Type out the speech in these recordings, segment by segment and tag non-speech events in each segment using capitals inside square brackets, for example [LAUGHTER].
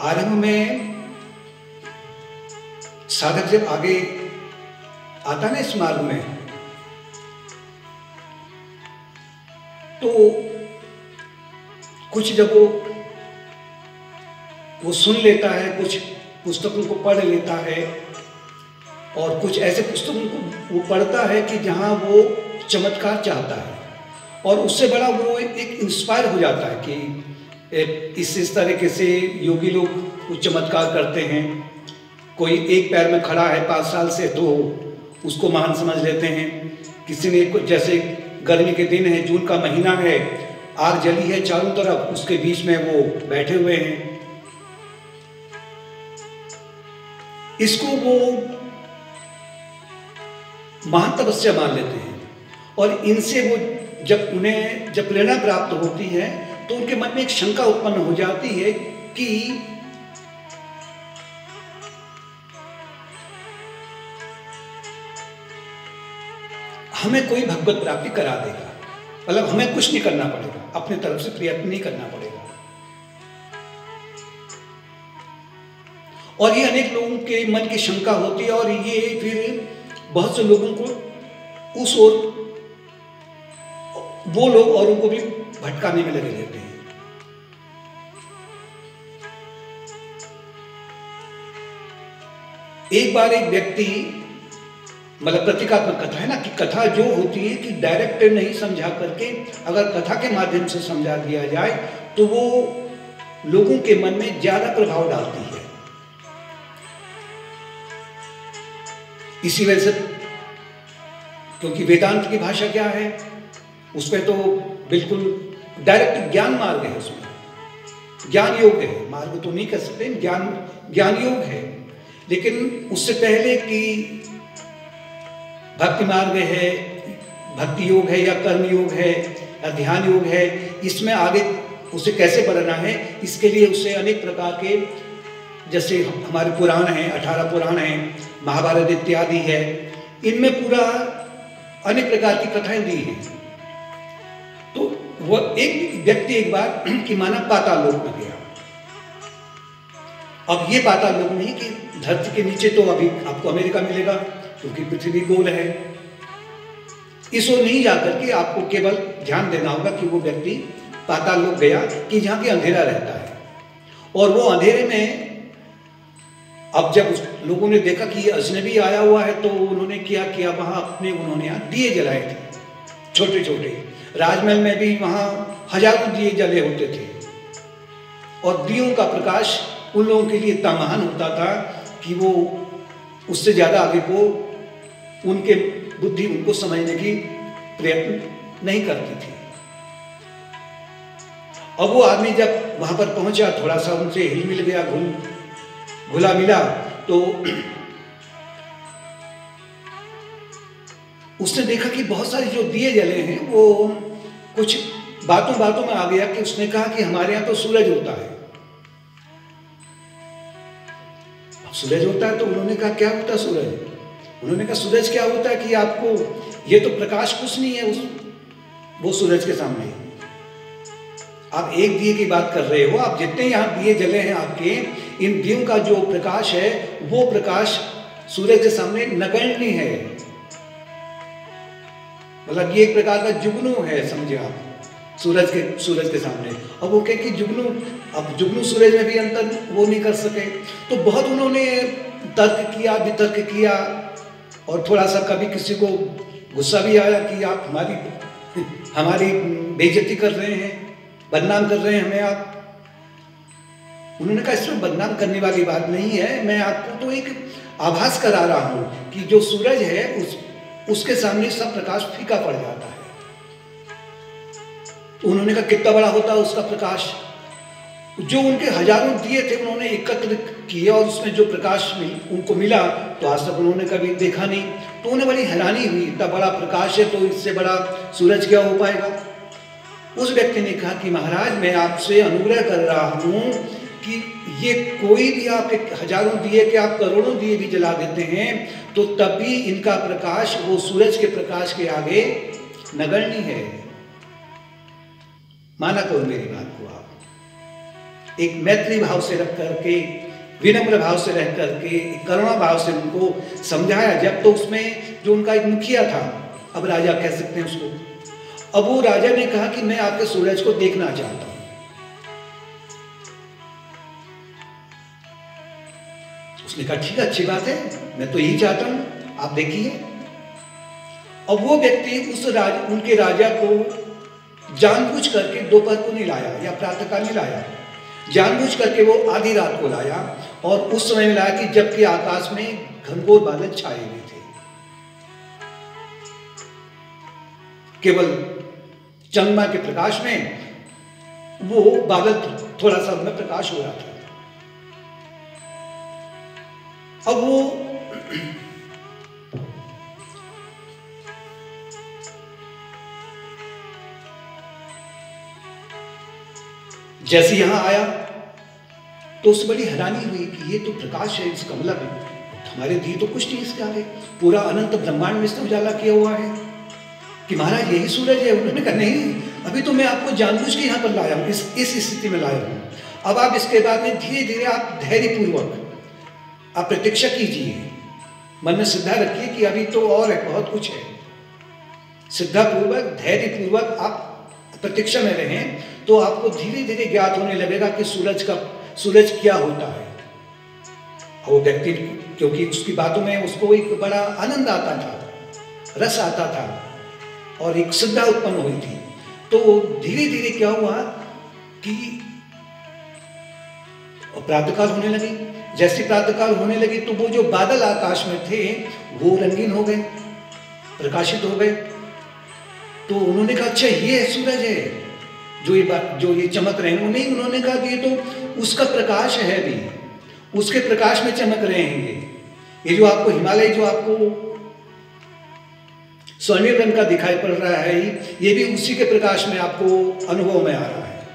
आरंभ में साधक जब आगे आता ना इस मार्ग में तो कुछ जब वो वो सुन लेता है, कुछ पुस्तकों को पढ़ लेता है, और कुछ ऐसे पुस्तकों को वो पढ़ता है कि जहाँ वो चमत्कार चाहता है, और उससे बड़ा वो एक इंस्पायर हो जाता है कि इस इस तरीके से योगी लोग कुछ चमत्कार करते हैं। कोई एक पैर में खड़ा है, पाँच साल से तो उसको महान समझ लेते हैं। किसी ने जैसे गर्मी के दिन है, जून का महीना है, आग जली है चारों तरफ़, उसके बीच में वो बैठे हुए हैं। इसको वो महान तपस्या मान लेते हैं। और इनसे वो जब उन्हें, जब प्रेरणा प्राप्त होती है तो उनके मन में एक शंका उत्पन्न हो जाती है कि हमें कोई भगवत प्राप्ति करा देगा। मतलब हमें कुछ नहीं करना पड़ेगा। अपने तरफ़ से प्रयत्न नहीं करना पड़ेगा। और ये अनेक लोगों के मन की शंका होती है और ये फिर बहुत से लोगों को उस ओर वो लोग औरों को भी भटकाने में लगे रहते एक बार एक व्यक्ति मतलब प्रतीकात्मक कथा है ना, कि कथा जो होती है कि डायरेक्ट नहीं समझा करके अगर कथा के माध्यम से समझा दिया जाए तो वो लोगों के मन में ज़्यादा प्रभाव डालती है। इसी वजह से, क्योंकि वेदांत की भाषा क्या है, उसमें तो बिल्कुल डायरेक्ट ज्ञान मार्ग है उसमें। ज्ञान योग है, मार्ग तो नहीं कर सकते, ज्ञान ज्ञान योग है। लेकिन उससे पहले कि भक्ति मार्ग है, भक्ति योग है या कर्म योग है या ध्यान योग है, इसमें आगे उसे कैसे बढ़ना है, इसके लिए उसे अनेक प्रकार के, जैसे हमारे पुराण हैं, अठारह पुराण हैं, महाभारत इत्यादि है, इनमें पूरा अनेक प्रकार की कथाएँ दी हैं। तो वह एक व्यक्ति एक बार कि माना पाताल लोक में गया। अब ये पाताल लोग नहीं कि धरती के नीचे तो अभी आपको अमेरिका मिलेगा, क्योंकि पृथ्वी गोल है। इस ओर नहीं जाकर के आपको केवल ध्यान देना होगा कि वो व्यक्ति पाताल लोग गया कि जहाँ के अंधेरा रहता है। और वो अंधेरे में अब जब उस लोगों ने देखा कि ये अजनबी आया हुआ है तो उन्होंने क्या किया वहाँ अपने उन्होंने दिए जलाए थे छोटे छोटे राजमहल में भी वहाँ हज़ारों दिए जले होते थे। और दियों का प्रकाश उन लोगों के लिए इतना महान होता था कि वो उससे ज़्यादा आगे को उनके बुद्धि उनको समझने की प्रयत्न नहीं करती थी। अब वो आदमी जब वहाँ पर पहुँचा थोड़ा सा उनसे हिल मिल गया, घुल, घुला मिला तो उसने देखा कि बहुत सारे जो दिए जले हैं, वो कुछ बातों बातों में आ गया कि उसने कहा कि हमारे यहाँ तो सूरज होता है। सूरज होता है तो उन्होंने कहा, क्या होता है सूरज? उन्होंने कहा, सूरज, क्या होता है कि आपको, ये तो प्रकाश कुछ नहीं है उस, वो सूरज के सामने आप एक दिए की बात कर रहे हो, आप जितने यहाँ दिए जले हैं आपके, इन दियों का जो प्रकाश है, वो प्रकाश सूरज के सामने नगण्य है। मतलब ये एक प्रकार का जुगनू है, समझे आप। सूरज के सूरज के सामने। अब वो कहे कि जुगनू, अब जुगनू सूरज में भी अंतर वो नहीं कर सके। तो बहुत उन्होंने तर्क किया, वितर्क किया, और थोड़ा सा कभी किसी को गुस्सा भी आया कि आप हमारी हमारी बेइज्जती कर रहे हैं, बदनाम कर रहे हैं हमें आप। उन्होंने कहा इसमें बदनाम करने वाली बात नहीं है। मैं आपको तो एक आभास करा रहा हूँ कि जो सूरज है, उस, उसके सामने सब प्रकाश फीका पड़ जाता है। उन्होंने कहा कितना बड़ा होता है उसका प्रकाश? जो उनके हज़ारों दिए थे उन्होंने एकत्र किया और उसमें जो प्रकाश मिल, उनको मिला तो आज तक उन्होंने कभी देखा नहीं। तो उन्हें बड़ी हैरानी हुई इतना बड़ा प्रकाश है तो इससे बड़ा सूरज क्या हो पाएगा? उस व्यक्ति ने कहा कि महाराज मैं आपसे अनुग्रह कर रहा हूँ कि ये कोई भी आप हज़ारों दिए के आप करोड़ों दिए भी जला देते हैं तो तब भी इनका प्रकाश वो सूरज के प्रकाश के आगे नगण्य है। माना करो मेरी बात को आप। एक मैत्री भाव से रख करके, विनम्र भाव से रह करके करुणा भाव से उनको समझाया। जब तो उसमें जो उनका एक मुखिया था, अब राजा कह सकते हैं उसको। अब वो राजा ने कहा कि मैं आपके सूरज को देखना चाहता हूँ। उसने कहा, ठीक अच्छी बात है, मैं तो यही चाहता हूँ, आप देखिए। और वो व्यक्ति उस राज, उनके राजा को जानबूझ करके दोपहर को नहीं लाया या प्रातःकाल नहीं लाया। जानबूझ करके वो आधी रात को लाया और उस समय में लाया कि जबकि आकाश में घनघोर बादल छाए हुए थे। केवल चंद्रमा के प्रकाश में वो बादल थोड़ा सा उनमें प्रकाश हो रहा था। अब वो जैसे यहाँ आया तो उसे बड़ी हैरानी हुई कि ये तो प्रकाश है इस कमला में हमारे दी तो कुछ नहीं इसके आगे। पूरा अनंत ब्रह्मांड में इसने उजाला किया हुआ है कि महाराज, यही सूरज है, उन्होंने कहा, नहीं, अभी तो मैं आपको जानबूझ के यहाँ पर लाया हूँ, इस इस स्थिति में लाया हूँ। अब आप इसके बाद में धीरे धीरे आप धैर्यपूर्वक, आप प्रतीक्षा कीजिए। मन में श्रद्धा रखिए कि अभी तो और है बहुत कुछ है। सिद्धा श्रद्धापूर्वक, धैर्यपूर्वक आप प्रतीक्षा में रहें तो आपको धीरे धीरे ज्ञात होने लगेगा कि सूरज का, सूरज क्या होता है। वो व्यक्ति, क्योंकि उसकी बातों में उसको एक बड़ा आनंद आता था, रस आता था और एक श्रद्धा उत्पन्न हुई थी। तो धीरे धीरे क्या हुआ कि प्रातःकाल होने लगी। जैसे प्रातःकाल होने लगी तो वो जो बादल आकाश में थे, वो रंगीन हो गए, प्रकाशित हो गए। तो उन्होंने कहा अच्छा ये सूरज है। जो ये बात, जो ये चमक रहे हैं नहीं उन्होंने कहा कि ये तो उसका प्रकाश है भी। उसके प्रकाश में चमक रहे हैं ये। ये जो आपको हिमालय, जो आपको स्वर्णिम रंग का दिखाई पड़ रहा है, ये भी उसी के प्रकाश में आपको अनुभव में आ रहा है।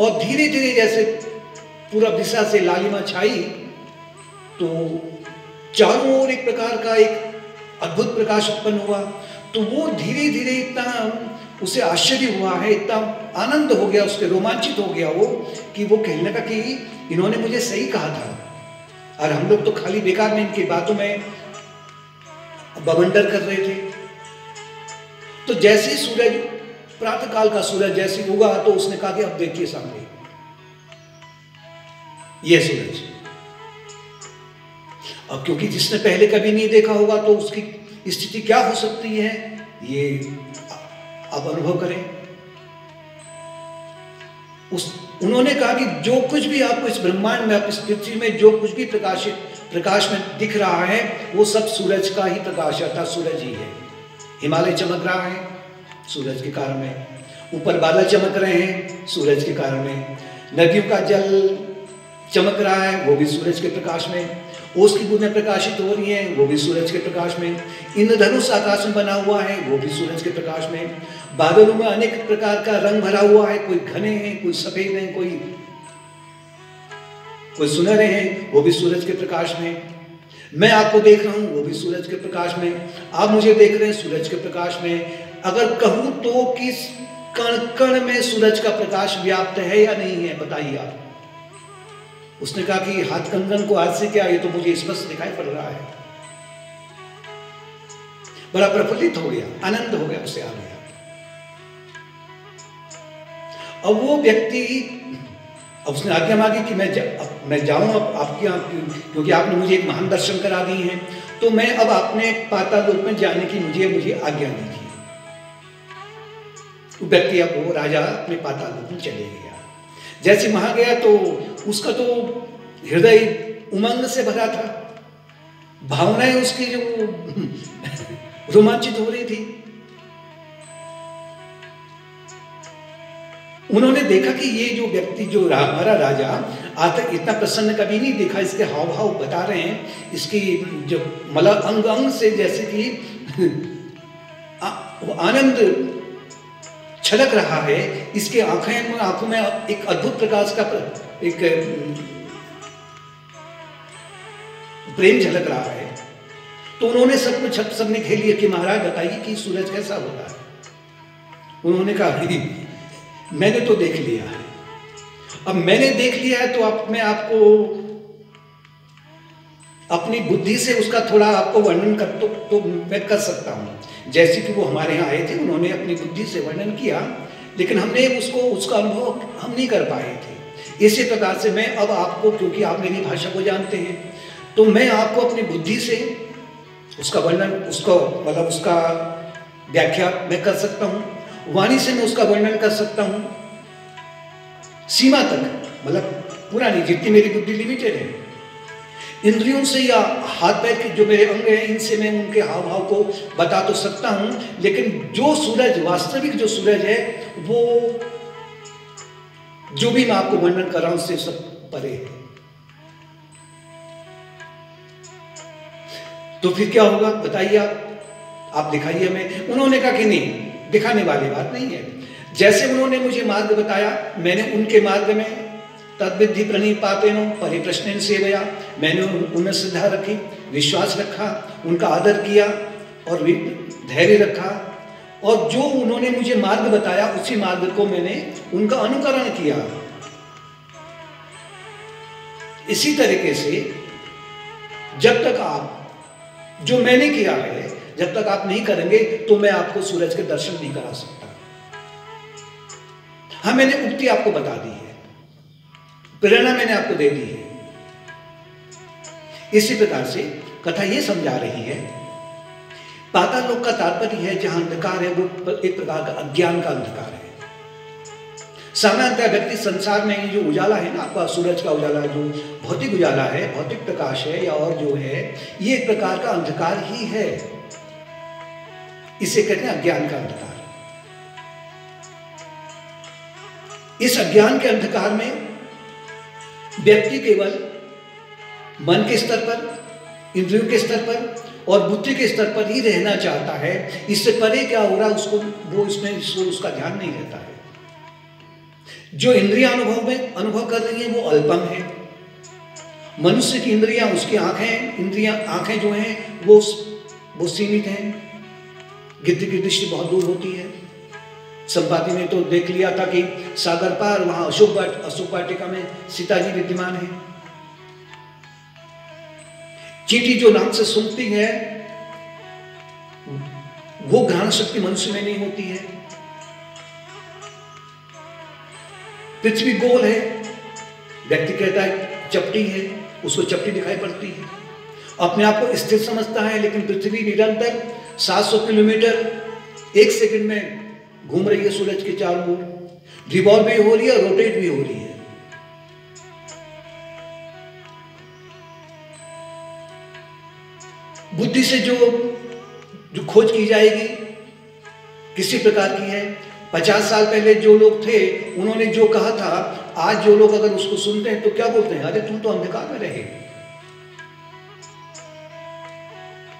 और धीरे धीरे जैसे पूरा दिशा से लालिमा छाई तो चारों ओर एक प्रकार का एक अद्भुत प्रकाश उत्पन्न हुआ। तो वो धीरे धीरे इतना उसे आश्चर्य हुआ, है, इतना आनंद हो गया उसके रोमांचित हो गया वो, कि वो कहने लगा कि इन्होंने मुझे सही कहा था। और हम लोग तो खाली बेकार में इनकी बातों में बवंडर कर रहे थे। तो जैसे ही सूरज प्रातः काल का सूरज जैसे उगा तो उसने कहा कि अब देखिए सामने। ये सूरज। अब क्योंकि जिसने पहले कभी नहीं देखा होगा तो उसकी स्थिति क्या हो सकती है? ये आप अनुभव करें। उस, उन्होंने कहा कि जो कुछ भी आपको इस ब्रह्मांड में, आप इस पृथ्वी में जो कुछ भी प्रकाशित, प्रकाश में दिख रहा है, वो सब सूरज का ही प्रकाश है, अर्थात सूरज ही है। हिमालय चमक रहा है, सूरज के कारण में। ऊपर बादल चमक रहे हैं, सूरज के कारण में। नदियों का जल चमक रहा है, वो भी सूरज के प्रकाश में। ओस की बूंदें प्रकाशित हो रही हैं, वो भी सूरज के प्रकाश में। इंद्रधनुष आकाश में बना हुआ है, वो भी सूरज के प्रकाश में। बादलों में अनेक प्रकार का रंग भरा हुआ है, कोई घने हैं, कोई सफ़ेद हैं, कोई कोई सुनहरे हैं, वो भी सूरज के प्रकाश में। मैं आपको देख रहा हूँ, वो भी सूरज के प्रकाश में। आप मुझे देख रहे हैं, सूरज के प्रकाश में। अगर कहूँ तो किस कण कण में सूरज का प्रकाश व्याप्त है या नहीं है, बताइए आप। उसने कहा कि हाथ कंगन को हाथ से क्या ये तो मुझे स्पष्ट दिखाई पड़ रहा है। बड़ा प्रफुल्लित हो गया आनंद हो गया उसे आ गया अब वो व्यक्ति अब उसने आज्ञा मांगी कि मैं जा, अब मैं जाऊँ अब आपके यहाँ क्योंकि आपने मुझे एक महान दर्शन करा दिए हैं तो मैं अब अपने पाताल लोक में जाने की मुझे मुझे आज्ञा दीजिए व्यक्ति अब वो राजा अपने पाताल लोक में चले गया। जैसे वहाँ गया तो उसका तो हृदय उमंग से भरा था। भावनाएँ उसकी जो [LAUGHS] रोमांचित हो रही थी। उन्होंने देखा कि ये जो व्यक्ति, जो हमारा राजा आता इतना प्रसन्न कभी नहीं देखा। इसके हाव भाव बता रहे हैं। इसकी जो मतलब अंग अंग से जैसे कि [LAUGHS] आनंद छलक रहा है इसके आँखें आँखों में एक अद्भुत प्रकाश का एक प्रेम झलक रहा है। तो उन्होंने सब कुछ सबने खेल लिया कि महाराज बताइए कि सूरज कैसा होता है उन्होंने कहा मैंने तो देख लिया है। अब मैंने देख लिया है तो आप मैं आपको अपनी बुद्धि से उसका थोड़ा आपको वर्णन कर तो, तो मैं कर सकता हूँ। जैसे कि वो हमारे यहाँ आए थे, उन्होंने अपनी बुद्धि से वर्णन किया, लेकिन हमने उसको, उसका अनुभव हम नहीं कर पाए थे। इसी प्रकार से मैं अब आपको, क्योंकि आप मेरी भाषा को जानते हैं तो मैं आपको अपनी बुद्धि से उसका वर्णन, उसको मतलब उसका व्याख्या मैं कर सकता हूँ, वाणी से मैं उसका वर्णन कर सकता हूँ। सीमा तक मतलब पूरा नहीं जितनी मेरी बुद्धि लिमिटेड है इंद्रियों से या हाथ पैर के जो मेरे अंग हैं, इनसे मैं उनके हाव भाव को बता तो सकता हूँ, लेकिन जो सूरज, वास्तविक जो सूरज है, वो जो भी मैं आपको वर्णन कर रहा हूँ, उससे सब परे है। तो फिर क्या होगा, बताइए आप आप दिखाइए हमें। उन्होंने कहा कि नहीं, दिखाने वाली बात नहीं है। जैसे उन्होंने मुझे मार्ग बताया, मैंने उनके मार्ग में तद्विधि प्रणीपातेनो परिप्रश्न सेवया। मैंने उनमें श्रद्धा रखी, विश्वास रखा, उनका आदर किया और धैर्य रखा। और जो उन्होंने मुझे मार्ग बताया, उसी मार्ग को मैंने उनका अनुकरण किया। इसी तरीके से जब तक आप जो मैंने किया है, जब तक आप नहीं करेंगे तो मैं आपको सूरज के दर्शन नहीं करा सकता। हाँ मैंने उक्ति आपको बता दी है। प्रेरणा मैंने आपको दे दी है। इसी प्रकार से कथा यह समझा रही है, पाताल लोक का तात्पर्य है जहाँ अंधकार है, वो एक प्रकार का अज्ञान का अंधकार है। सामान्यतः व्यक्ति संसार में जो उजाला है ना, आपका सूरज का उजाला, जो भौतिक उजाला है, भौतिक प्रकाश है या और जो है, ये एक प्रकार का अंधकार ही है। इसे कहते हैं अज्ञान का अंधकार। इस अज्ञान के अंधकार में व्यक्ति केवल मन के स्तर पर, इंद्रियों के स्तर पर और बुद्धि के स्तर पर ही रहना चाहता है। इससे परे क्या हो रहा है, उसको वो इसमें इसको उसका ध्यान नहीं रहता है। जो इंद्रिया अनुभव में अनुभव कर रही है, वो अल्पम है। मनुष्य की इंद्रियाँ, उसकी आँखें, इंद्रियाँ, आँखें जो हैं, वो वो सीमित हैं। गिद्ध की दृष्टि बहुत दूर होती है। संपाति ने तो देख लिया था कि सागर पार, वहाँ अशोक अशोक वाटिका में सीता जी विद्यमान है। चीटी जो नाम से सुनती है, वो ग्रहण शक्ति मनुष्य में नहीं होती है। पृथ्वी गोल है, व्यक्ति कहता है चपटी है, उसको चपटी दिखाई पड़ती है। अपने आप को स्थिर समझता है, लेकिन पृथ्वी निरंतर 700 किलोमीटर एक सेकंड में घूम रही है सूरज के चारों ओर। रिवॉल्व भी हो रही है, रोटेट भी हो रही है। बुद्धि से जो जो खोज की जाएगी, किसी प्रकार की है? पचास साल पहले जो लोग थे, उन्होंने जो कहा था, आज जो लोग अगर उसको सुनते हैं तो क्या बोलते हैं? अरे, तुम तो अंधकार में रहे।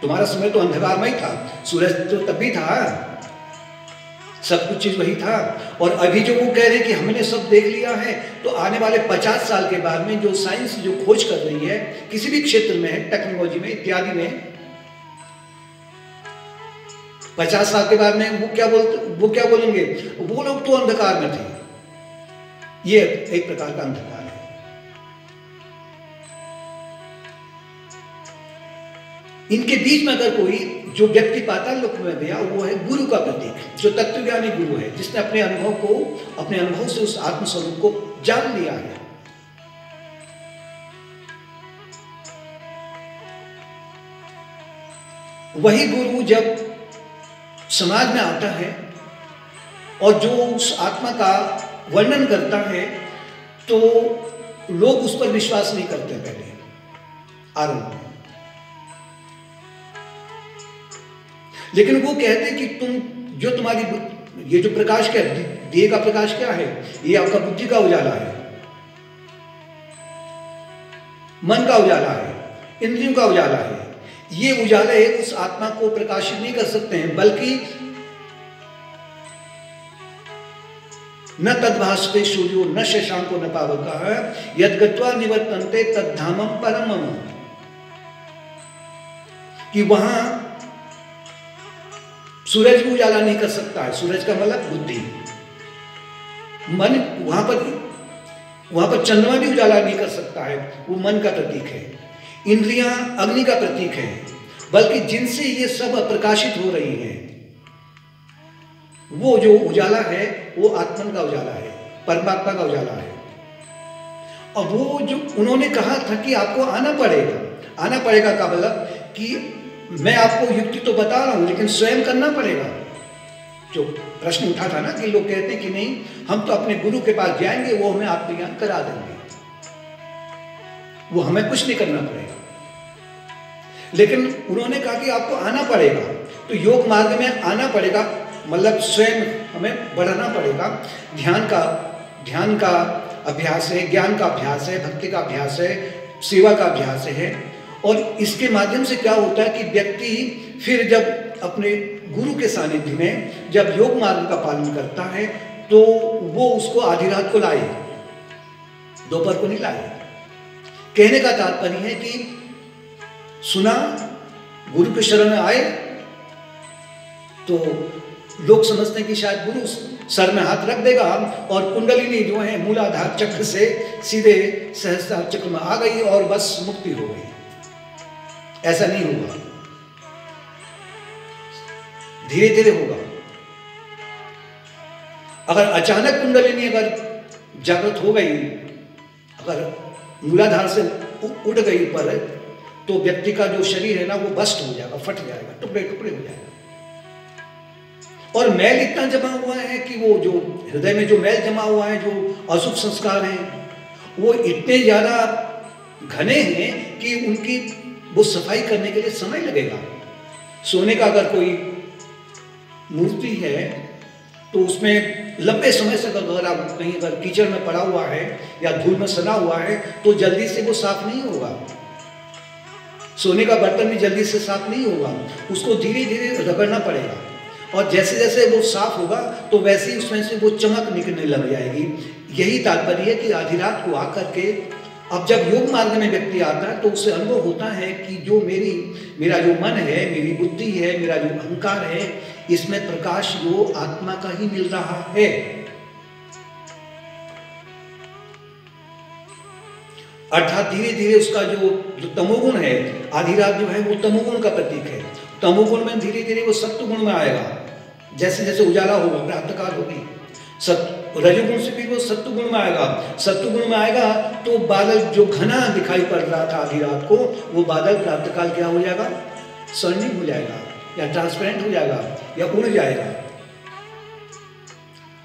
तुम्हारा समय तो अंधकार में ही था। सूरज तो तब भी था। सब कुछ चीज़ वही था। और अभी जो वो कह रहे हैं कि हमने सब देख लिया है तो आने वाले पचास साल के बाद में जो साइंस, जो खोज कर रही है, किसी भी क्षेत्र में, टेक्नोलॉजी में, इत्यादि में, पचास साल के बाद में वो क्या बोलते वो क्या बोलेंगे? वो लोग तो अंधकार में थे। ये एक प्रकार का अंधकार इनके बीच में अगर कोई जो व्यक्ति पाताल लोक में गया, वो है गुरु का प्रतीक, जो तत्वज्ञानी गुरु है, जिसने अपने अनुभव को, अपने अनुभव से उस आत्मस्वरूप को जान लिया है। वही गुरु जब समाज में आता है और जो उस आत्मा का वर्णन करता है तो लोग उस पर विश्वास नहीं करते पहले, आरंभ। में लेकिन वो कहते कि तुम जो तुम्हारी ये जो प्रकाश क्या दिए का प्रकाश क्या है? ये आपका बुद्धि का उजाला है। मन का उजाला है। इंद्रियों का उजाला है। ये उजाले उस आत्मा को प्रकाशित नहीं कर सकते हैं, बल्कि न तद्भाषते सूर्यो, न शशांको न पावक यद गत्वा निवर्तनते तद्धामम परम कि वहाँ सूरज भी उजाला नहीं कर सकता है। सूरज का मतलब बुद्धि। मन वहाँ पर वहाँ पर चंद्रमा भी उजाला नहीं कर सकता है। वो मन का प्रतीक है। इंद्रियाँ अग्नि का प्रतीक है। बल्कि जिनसे ये सब प्रकाशित हो रही हैं, वो जो उजाला है, वो आत्मन का उजाला है, परमात्मा का उजाला है। और वो जो उन्होंने कहा था कि आपको आना पड़ेगा आना पड़ेगा का मतलब कि मैं आपको युक्ति तो बता रहा हूँ, लेकिन स्वयं करना पड़ेगा। जो प्रश्न उठा था ना कि लोग कहते हैं कि नहीं, हम तो अपने गुरु के पास जाएँगे, वो हमें आत्मज्ञान करा देंगे। वो हमें कुछ नहीं करना पड़ेगा। लेकिन उन्होंने कहा कि आपको आना पड़ेगा। तो योग मार्ग में आना पड़ेगा मतलब स्वयं हमें बढ़ाना पड़ेगा। ध्यान का ध्यान का अभ्यास है, ज्ञान का अभ्यास है, भक्ति का अभ्यास है, सेवा का अभ्यास है। और इसके माध्यम से क्या होता है कि व्यक्ति फिर जब अपने गुरु के सानिध्य में जब योग मार्ग का पालन करता है तो वो उसको आधी रात को लाए। दोपहर को नहीं लाए। कहने का तात्पर्य है कि सुना, गुरु के शरण में आए तो लोग समझते हैं कि शायद गुरु सर में हाथ रख देगा और कुंडलिनी जो है, मूलाधार चक्र से सीधे सहस्त्रार चक्र में आ गई और बस मुक्ति हो गई। ऐसा नहीं होगा। धीरे धीरे होगा। अगर अचानक कुंडलिनी अगर जागृत हो गई, अगर मूलाधार से उड़ गई ऊपर तो व्यक्ति का जो शरीर है ना, वो बस्ट हो जाएगा, फट जाएगा टुकड़े टुकड़े हो जाएगा। और मैल इतना जमा हुआ है कि वो जो हृदय में जो मैल जमा हुआ है, जो अशुभ संस्कार हैं, वो इतने ज़्यादा घने हैं कि उनकी वो सफ़ाई करने के लिए समय लगेगा। सोने का अगर कोई मूर्ति है तो उसमें लंबे समय से अगर आप कहीं अगर कीचड़ में पड़ा हुआ है या धूल में सना हुआ है तो जल्दी से वो साफ़ नहीं होगा। सोने का बर्तन भी जल्दी से साफ़ नहीं होगा। उसको धीरे धीरे रगड़ना पड़ेगा। और जैसे जैसे वो साफ़ होगा तो वैसे ही उसमें से वो चमक निकलने लग जाएगी। यही तात्पर्य है कि आधी रात को आकर के अब जब योग मार्ग में व्यक्ति आता है तो उससे अनुभव होता है कि जो मेरी, मेरा जो मन है, मेरी बुद्धि है, मेरा जो अहंकार है, इसमें प्रकाश, वो आत्मा का ही मिल रहा है। अर्थात धीरे धीरे उसका जो तमोगुण है, आधी रात जो है, वो तमोगुण का प्रतीक है। तमोगुण में धीरे धीरे वो सत्य गुण में आएगा। जैसे जैसे उजाला होगा, प्रातकाल होगी। रजोगुण से भी वो सत्गुण में आएगा। सत्गुण में आएगा तो बादल जो घना दिखाई पड़ रहा था आधी रात को, वो बादल प्रातकाल क्या हो जाएगा? स्वर्णिम हो जाएगा या ट्रांसपेरेंट हो जाएगा या उड़ जाएगा।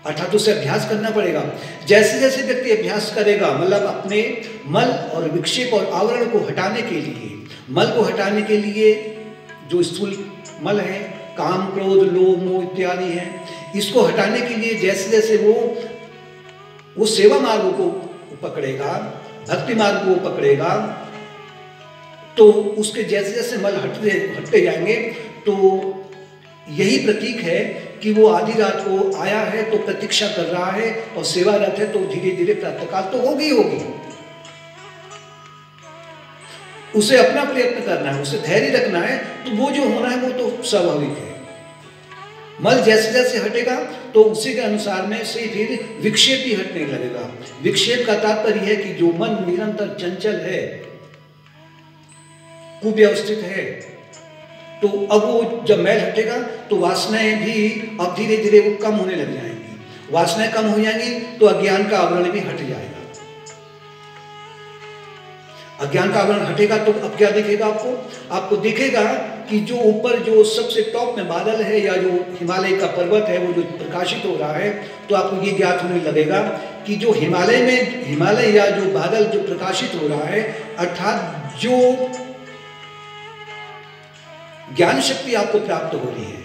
अर्थात उसे अभ्यास करना पड़ेगा। जैसे जैसे व्यक्ति अभ्यास करेगा मतलब अपने मल और विक्षेप और आवरण को हटाने के लिए, मल को हटाने के लिए जो स्थूल मल है, काम, क्रोध, लोभ, मोह इत्यादि है इसको हटाने के लिए जैसे जैसे वो वो सेवा मार्ग को पकड़ेगा, भक्ति मार्ग को पकड़ेगा तो उसके जैसे जैसे मल हटते हटते जाएँगे तो यही प्रतीक है कि वो आधी रात को आया है तो प्रतीक्षा कर रहा है और सेवारत है तो धीरे धीरे प्रातःकाल तो होगी होगी। उसे अपना प्रयत्न करना है, उसे धैर्य रखना है तो वो जो होना है, वो तो स्वाभाविक है। मल जैसे जैसे हटेगा तो उसी के अनुसार में से फिर विक्षेप ही हटने लगेगा। विक्षेप का तात्पर्य है कि जो मन निरंतर चंचल है, कुव्यवस्थित है तो अब वो जब मैल हटेगा तो वासनाएँ भी अब धीरे धीरे वो कम होने लग जाएँगी। वासनाएँ कम हो जाएँगी तो अज्ञान का आवरण भी हट जाएगा। अज्ञान का आवरण हटेगा तो अब क्या दिखेगा आपको? आपको दिखेगा कि जो ऊपर जो सबसे टॉप में बादल है या जो हिमालय का पर्वत है, वो जो प्रकाशित हो रहा है तो आपको ये ज्ञात होने लगेगा कि जो हिमालय में, हिमालय या जो बादल जो प्रकाशित हो रहा है, अर्थात जो ज्ञान शक्ति आपको प्राप्त हो रही है,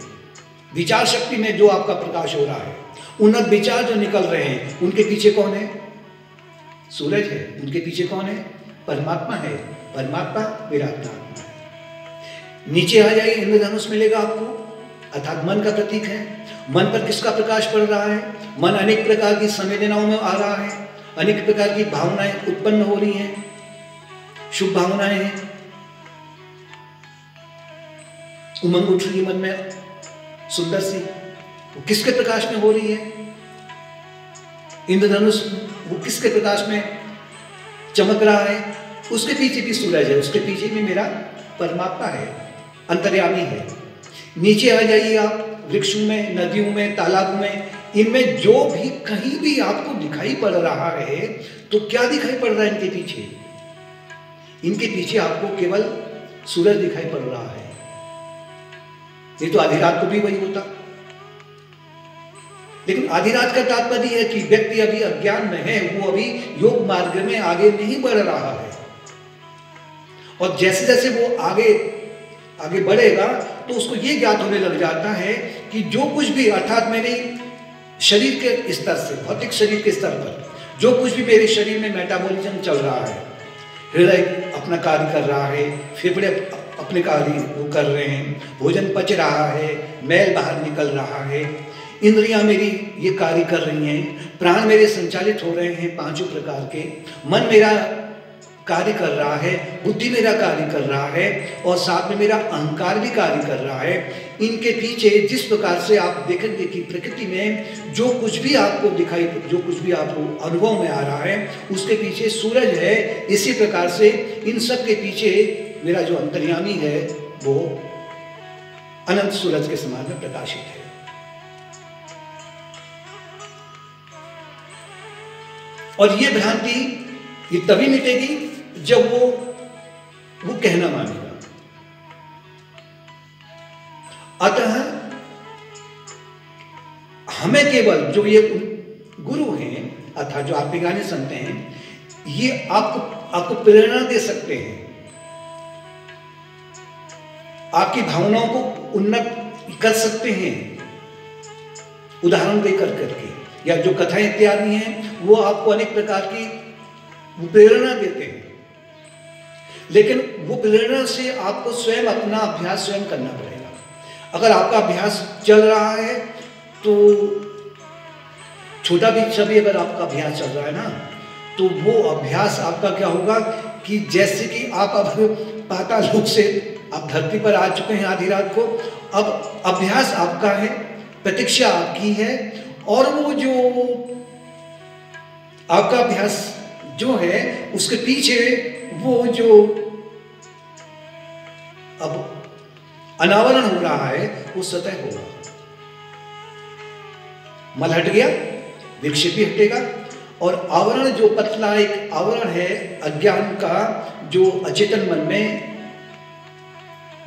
विचार शक्ति में जो आपका प्रकाश हो रहा है, उन्नत विचार जो निकल रहे हैं, उनके पीछे कौन है? सूरज है। उनके पीछे कौन है? परमात्मा है। परमात्मा है नीचे आ जाइए इंद्रधनुष मिलेगा आपको। अर्थात मन का प्रतीक है। मन पर किसका प्रकाश पड़ रहा है? मन अनेक प्रकार की संवेदनाओं में आ रहा है। अनेक प्रकार की भावनाएँ उत्पन्न हो रही हैं। शुभ भावनाएँ हैं। उमंग उठ रही मन में। सुंदर सी। वो किसके प्रकाश में हो रही है? इंद्रधनुष, वो किसके प्रकाश में चमक रहा है? उसके पीछे भी सूरज है। उसके पीछे भी मेरा परमात्मा है। अंतर्यामी है। नीचे आ जाइए आप, वृक्षों में, नदियों में, तालाब में। इनमें जो भी कहीं भी आपको दिखाई पड़ रहा है तो क्या दिखाई पड़ रहा है इनके पीछे? इनके पीछे आपको केवल सूरज दिखाई पड़ रहा है। ये तो आधी रात को भी वही होता। लेकिन आधी रात का तात्पर्य है कि व्यक्ति अभी अज्ञान में है, वो अभी योग मार्ग में आगे नहीं बढ़ रहा है। और जैसे जैसे वो आगे आगे बढ़ेगा तो उसको ये ज्ञात होने लग जाता है कि जो कुछ भी, अर्थात मेरे शरीर के स्तर से, भौतिक शरीर के स्तर पर, जो कुछ भी मेरे शरीर में मेटाबॉलिज्म चल रहा है, हृदय अपना कार्य कर रहा है, फेफड़े अपने कार्य वो कर रहे हैं, भोजन पच रहा है, मैल बाहर निकल रहा है, इंद्रियाँ मेरी ये कार्य कर रही हैं, प्राण मेरे संचालित हो रहे हैं पाँचों प्रकार के, मन मेरा कार्य कर रहा है, बुद्धि मेरा कार्य कर रहा है और साथ में मेरा अहंकार भी कार्य कर रहा है। इनके पीछे जिस प्रकार से आप देखेंगे कि प्रकृति में जो कुछ भी आपको दिखाई, जो कुछ भी आपको अनुभव में आ रहा है, उसके पीछे सूरज है, इसी प्रकार से इन सब के पीछे मेरा जो अंतर्यामी है, वो अनंत सूरज के समान में प्रकाशित है। और ये भ्रांति ये तभी मिटेगी जब वो वो कहना मानेगा। अतः हमें केवल जो ये गुरु हैं, अर्थात जो आपके गाने सुनते हैं, ये आपको आपको प्रेरणा दे सकते हैं। आपकी भावनाओं को उन्नत कर सकते हैं। उदाहरण देकर करके, या जो कथाएँ इत्यादि हैं, वो आपको अनेक प्रकार की प्रेरणा देते हैं। लेकिन वो प्रेरणा से आपको स्वयं अपना अभ्यास स्वयं करना पड़ेगा। अगर आपका अभ्यास चल रहा है तो छोटा भी सभी अगर आपका अभ्यास चल रहा है ना तो वो अभ्यास आपका क्या होगा कि जैसे कि आप अब पाता लोक से आप धरती पर आ चुके हैं आधी रात को, अब अभ्यास आपका है, प्रतीक्षा आपकी है, और वो जो आपका अभ्यास जो है, उसके पीछे वो जो अब अनावरण हो रहा है, वो सतह होगा मल हट गया, विक्षेप भी हटेगा, और आवरण जो पतला एक आवरण है, अज्ञान का जो अचेतन मन में,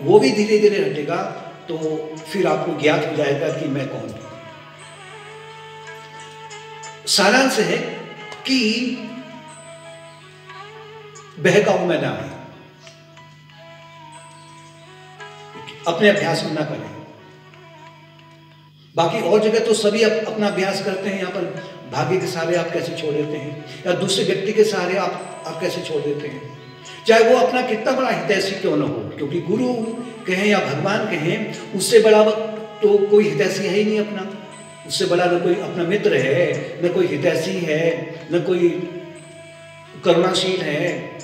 वो भी धीरे धीरे हटेगा तो फिर आपको ज्ञात हो जाएगा कि मैं कौन हूँ। सारांश है कि बहकाऊ में ना। आए अपने अभ्यास में ना करें। बाकी और जगह तो सभी अप, अपना अभ्यास करते हैं यहाँ पर भाग्य के सहारे आप कैसे छोड़ देते हैं या दूसरे व्यक्ति के सहारे आप आप कैसे छोड़ देते हैं। चाहे वो अपना कितना बड़ा हितैषी क्यों ना हो क्योंकि गुरु कहें या भगवान कहें उससे बड़ा तो कोई हितैषी है ही नहीं अपना। उससे बड़ा न कोई अपना मित्र है न कोई हितैषी है न कोई करुणाशील है।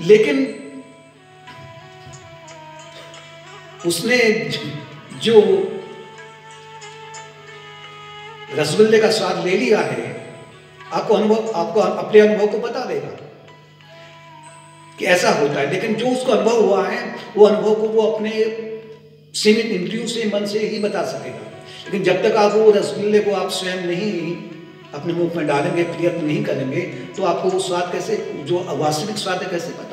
लेकिन उसने जो रसगुल्ले का स्वाद ले लिया है, आपको अनुभव, आपको अपने अनुभव को बता देगा कि ऐसा होता है। लेकिन जो उसको अनुभव हुआ है, वो अनुभव को वो अपने सीमित इंद्रियों से, मन से ही बता सकेगा। लेकिन जब तक आप वो रसगुल्ले को आप स्वयं नहीं अपने मुँह में डालेंगे, प्रयत्न नहीं करेंगे तो आपको वो स्वाद कैसे, जो वास्तविक स्वाद है, कैसे पता